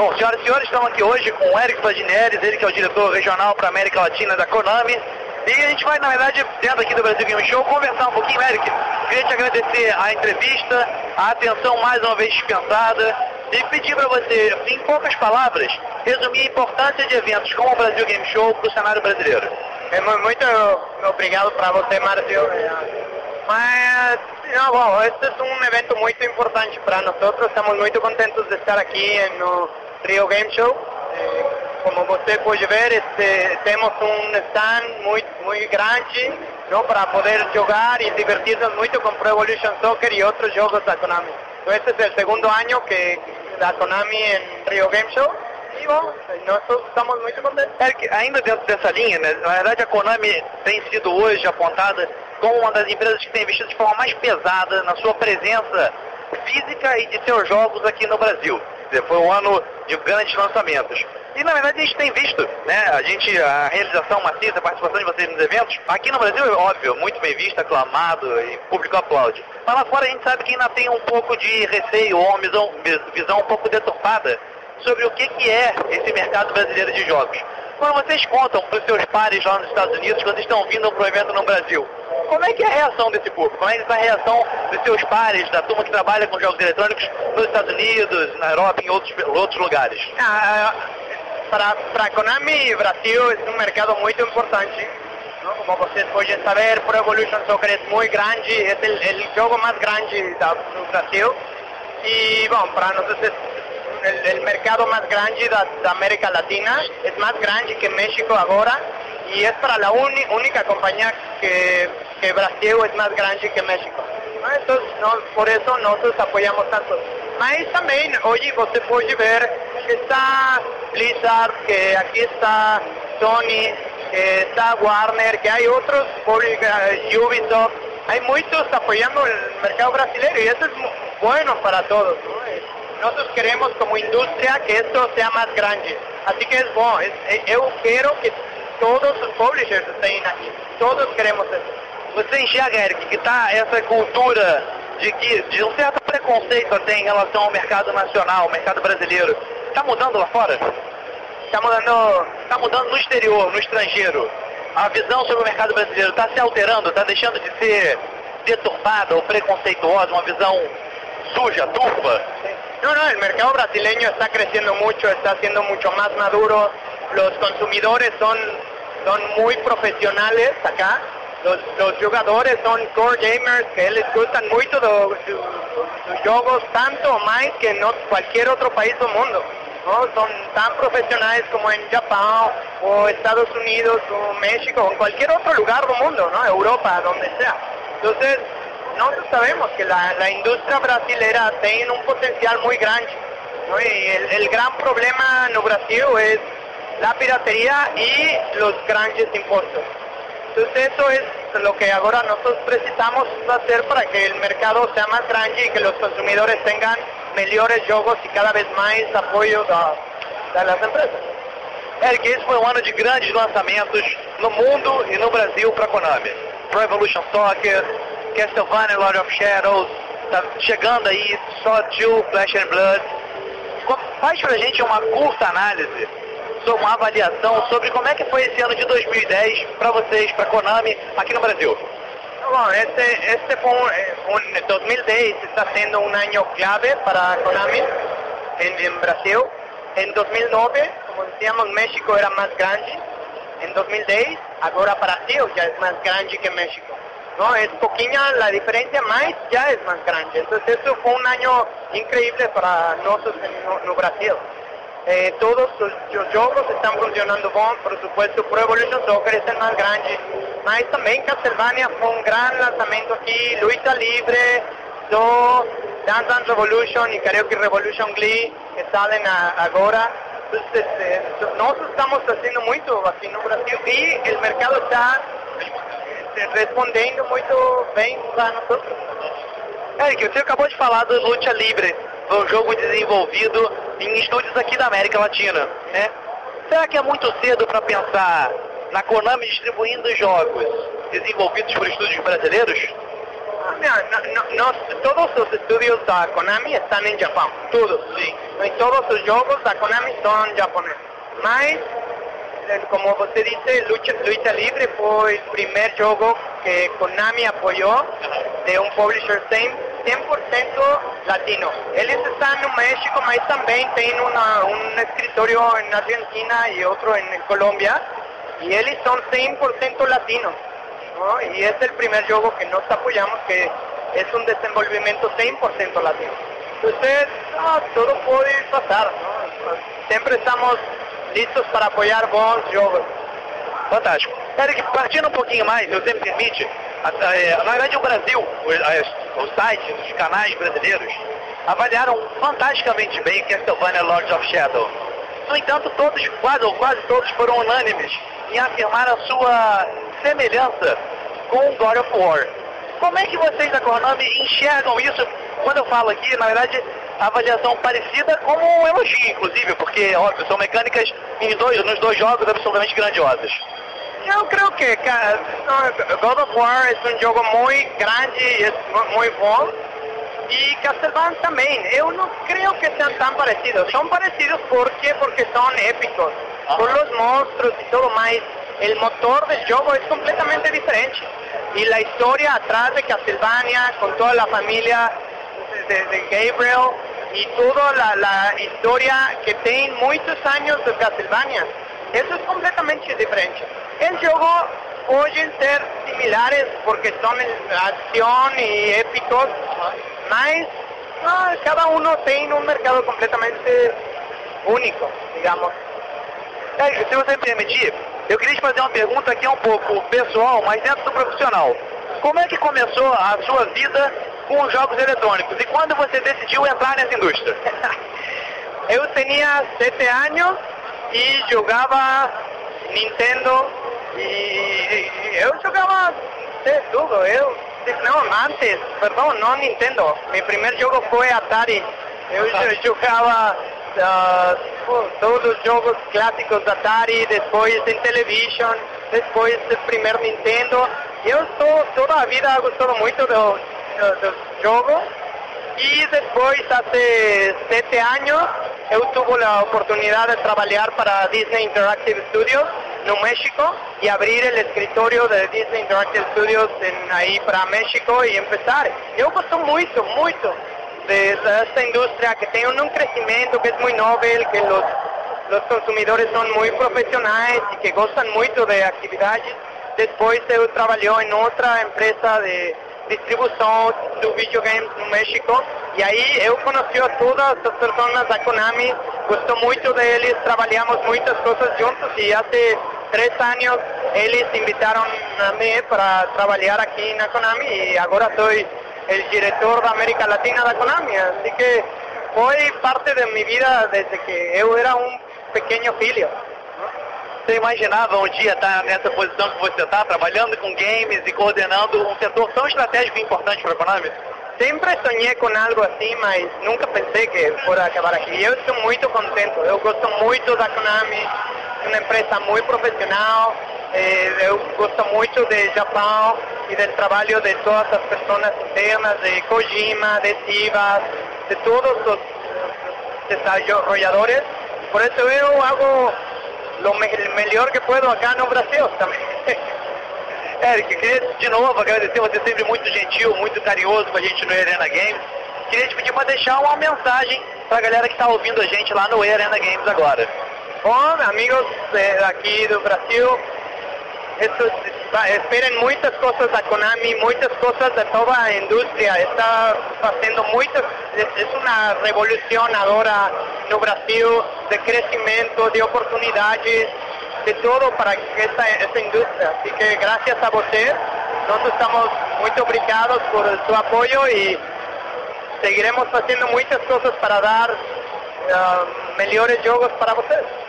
Bom, senhoras e senhores, estamos aqui hoje com o Eric Pladineres, ele que é o diretor regional para a América Latina da Konami. E a gente vai, na verdade, dentro aqui do Brasil Game Show, conversar um pouquinho, Eric. Queria te agradecer a entrevista, a atenção mais uma vez dispensada e pedir para você, em poucas palavras, resumir a importância de eventos como o Brasil Game Show para o cenário brasileiro. É muito obrigado para você, Márcio. Mas, não, bom, este é um evento muito importante para nós. Estamos muito contentos de estar aqui no Rio Game Show. Eh, como você pode ver, este, temos um stand muito, muito grande não, para poder jogar e divertir-nos muito com Pro Evolution Soccer e outros jogos da Konami. Então, este é o segundo ano que da Konami em Rio Game Show. E bom, nós estamos muito contentes. Eric, ainda dentro dessa linha, né, na verdade a Konami tem sido hoje apontada como uma das empresas que tem investido de forma mais pesada na sua presença física e de seus jogos aqui no Brasil. Foi um ano de grandes lançamentos. E na verdade a gente tem visto, né? A gente, a realização maciça, a participação de vocês nos eventos, aqui no Brasil é óbvio, muito bem vista, aclamado e público aplaude. Mas lá fora a gente sabe que ainda tem um pouco de receio ou uma visão, visão um pouco deturpada sobre o que, que é esse mercado brasileiro de jogos. Quando vocês contam para os seus pares lá nos Estados Unidos, quando estão vindo para o evento no Brasil, como é que é a reação desse público? Como é que é a reação dos seus pares, da turma que trabalha com jogos eletrônicos nos Estados Unidos, na Europa e em outros, outros lugares? Ah, para, para Konami, Brasil é um mercado muito importante. Como vocês podem saber, Pro Evolution Soccer é muito grande, é o jogo mais grande da, do Brasil. E, bom, para nós é el, mercado más grande de, América Latina, es más grande que México ahora y es para la única compañía que, que, Brasil es más grande que México. Entonces, no, por eso nosotros apoyamos tanto. Mas también, hoy você puede ver que está Blizzard, que aquí está Sony, que está Warner, que hay otros, Ubisoft, hay muchos apoyando el mercado brasileño y eso es bueno para todos. Nosotros queremos como industria que esto sea más grande. Así que es bueno, es, yo que todos os publishers estejam aqui. Todos queremos isso. Você enxerga, Eric, que está essa cultura de que de um certo preconceito até em relação ao mercado nacional, ao mercado brasileiro, está mudando lá fora? Está mudando, está mudando no exterior, no estrangeiro. A visão sobre o mercado brasileiro está se alterando, está deixando de ser deturpada ou preconceituosa, uma visão suja, turva? No, no, el mercado brasileño está creciendo mucho, está siendo mucho más maduro, los consumidores son, son muy profesionales acá, los, los jugadores son core gamers que les gustan mucho sus juegos, tanto más que en cualquier otro país del mundo. ¿no? Son tan profesionales como en Japón o Estados Unidos o México o cualquier otro lugar del mundo, ¿no? Europa, donde sea. Entonces, nosotros sabemos que la, industria brasilera tiene un potencial muy grande. el, gran problema en Brasil es la piratería y los grandes impuestos. Entonces eso es lo que ahora nosotros precisamos hacer para que el mercado sea más grande y que los consumidores tengan mejores juegos y cada vez más apoyo de, las empresas. Eric, esse foi um ano de grandes lançamentos no mundo e no Brasil para Konami. Pro Soccer, Castlevania Lord of Shadows, tá chegando aí só Jill, Flash and Blood. Faz pra gente uma curta análise, uma avaliação sobre como é que foi esse ano de 2010 para vocês, para Konami, aqui no Brasil. Bueno, este, este fue un, un, 2010 está siendo un año clave para Konami en, en Brasil. En 2009, como decíamos, México era más grande. En 2010, ahora Brasil ya es más grande que México. ¿No? Es poquita la diferencia, más ya es más grande. Entonces eso fue un año increíble para nosotros en, en Brasil. Eh, todos los, los, juegos están funcionando bien, por supuesto Pro Evolution Soccer es el más grande, mas también Castlevania fue un gran lanzamiento aquí, Lucha Libre, Do, Dance Dance Revolution y que Revolution Glee que salen a, ahora. Entonces, eh, nosotros estamos haciendo mucho aquí en Brasil y el mercado está respondendo muito bem para nós. Eric, você acabou de falar do Lucha Libre, um jogo desenvolvido em estúdios aqui da América Latina, né? Será que é muito cedo para pensar na Konami distribuindo jogos desenvolvidos por estúdios brasileiros? No, no, no, todos os estúdios da Konami estão em Japão, todos. Sim. Não todos os jogos da Konami são japoneses. Mas, como você disse, Lucha, Lucha Libre foi o primeiro jogo que Konami apoiou de um publisher 100%, 100% latino. Eles estão no México, mas também tem uma, um escritório na Argentina e outro em Colômbia. Y ellos son 100% latinos. ¿no? Y es el primer juego que nos apoyamos, que es un desenvolvimiento 100% latino. Entonces, no, todo puede pasar. ¿no? Siempre estamos listos para apoiar bons jogos. Fantástico. Eric, partindo um pouquinho mais, se você me permite, é, na verdade o Brasil, os, sites, os canais brasileiros, avaliaram fantasticamente bem Castlevania Lords of Shadow. No entanto, todos, quase ou quase todos foram unânimes em afirmar a sua semelhança com God of War. Como é que vocês da Konami enxergam isso? Quando eu falo aqui, na verdade, avaliação parecida como um elogio, inclusive, porque, óbvio, são mecânicas em dois, nos dois jogos absolutamente grandiosas. Eu creio que God of War é um jogo muito grande e é muito bom. E Castlevania também. Eu não creio que sejam tão parecidos. São parecidos porque porque são épicos. con los monstruos y todo más, el motor del juego es completamente diferente. Y la historia atrás de Castlevania, con toda la familia de, Gabriel y toda la, historia que tiene muchos años de Castlevania, eso es completamente diferente. El juego pueden ser similares porque son acción y épicos, mas cada uno tiene un mercado completamente único, digamos. Sérgio, se você me permitir, eu queria te fazer uma pergunta que é um pouco pessoal, mas dentro do profissional. Como é que começou a sua vida com os jogos eletrônicos e quando você decidiu entrar nessa indústria? eu tinha sete anos e jogava Nintendo e eu jogava de tudo. Eu não, antes, perdão, não Nintendo. Meu primeiro jogo foi Atari. Eu jogava uh, todos os jogos clássicos da Atari, depois em television, depois do primeiro Nintendo. Eu estou toda a vida gostando muito do, do, do jogo. E depois, há sete anos, eu tive de trabalhar para Disney Interactive Studios no México e abrir o escritório de Disney Interactive Studios em, aí para México e começar. Eu gosto muito, muito de esta industria que tiene un crecimiento que es muy noble, que los, los consumidores son muy profesionales y que gustan mucho de actividades. Después yo trabajó en otra empresa de distribución de videogames en México y ahí yo conocí a todas las personas de Konami, gustó mucho de ellos, trabajamos muchas cosas juntos y hace tres años ellos invitaron a mí para trabajar aquí en Konami y ahora estoy el director de América Latina de Konami, así que fue parte de mi vida desde que yo era un pequeño filho. Você imaginava um dia estar nessa posição que você está, trabalhando com games e coordenando um setor tão estratégico e importante para a Konami? Sempre sonhei com algo assim, mas nunca pensei que fosse acabar aqui. Eu estou muito contente, eu gosto muito da Konami, uma empresa muito profissional, eh, eu gosto muito de Japão e do trabalho de todas as pessoas internas, de Kojima, de Sivas, de todos os desarrolladores. Por isso eu hago lo me melhor que puedo acá no Brasil também. Eric, queria de novo agradecer você sempre muito gentil, muito carinhoso com a gente no Arena Games. Queria te pedir para deixar uma mensagem para a galera que está ouvindo a gente lá no Arena Games agora. Bom, amigos aqui do Brasil, esperen muchas cosas de Konami, muchas cosas de toda la industria. Está haciendo muchas, es, una revolución ahora en Brasil de crecimiento, de oportunidades, de todo para esta, esta industria. Así que gracias a ustedes, nosotros estamos muy obligados por su apoyo y seguiremos haciendo muchas cosas para dar uh, mejores juegos para ustedes.